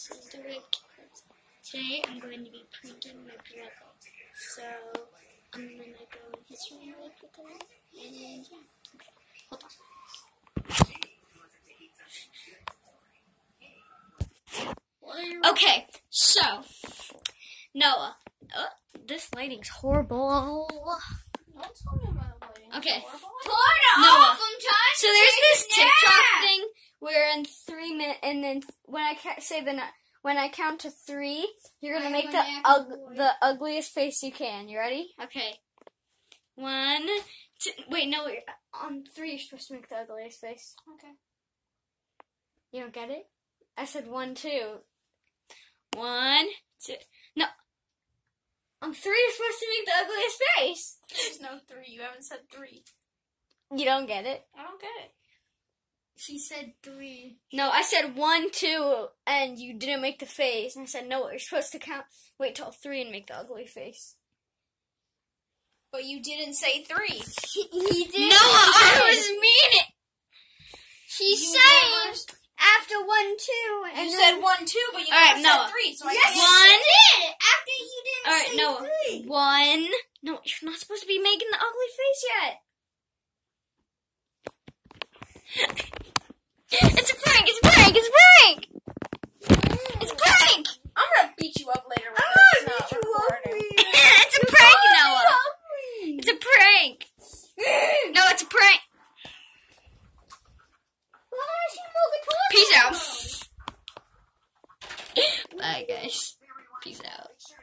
scissors, do it. Today I'm going to be pranking my brother. So I'm gonna go in his room really quickly. And yeah. Okay. Hold on. Okay, so Noah. Oh, this lighting's horrible. Don't tell me about lighting. Okay. Turn Noah. off. So there's this. TikTok thing where in three minutes, and then when I ca- say the nu- when I count to three, you're gonna I make the ug- the ugliest face you can. You ready? Okay. One, two. Wait, no. On um, three, you're supposed to make the ugliest face. Okay. You don't get it? I said one, two. One, two. No. On three, you're supposed to make the ugliest face. There's no three. You haven't said three. You don't get it? I don't get it. She said three. No, I said one, two, and you didn't make the face. And I said, no, you're supposed to count, wait till three and make the ugly face. But you didn't say three. He did. No, I was meaning. He's You saying never- after one, two, and You then said one, two, but you right, never Noah. three. So I Yes. One. did. After you didn't All right, Noah. One. No, you're not supposed to be making the ugly face yet. Bye, guys. Peace out.